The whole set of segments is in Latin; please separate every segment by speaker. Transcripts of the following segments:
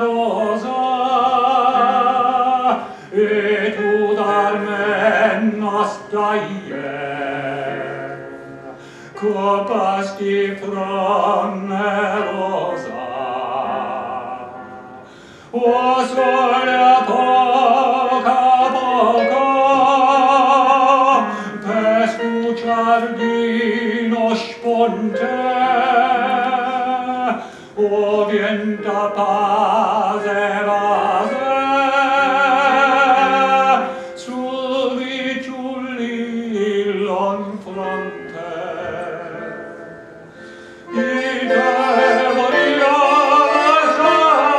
Speaker 1: rosa et ut armen nostaie corpas qui rosa o sole poca poca per scuciar di nos ponte o vienta paz te volia lasciar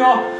Speaker 1: 주여.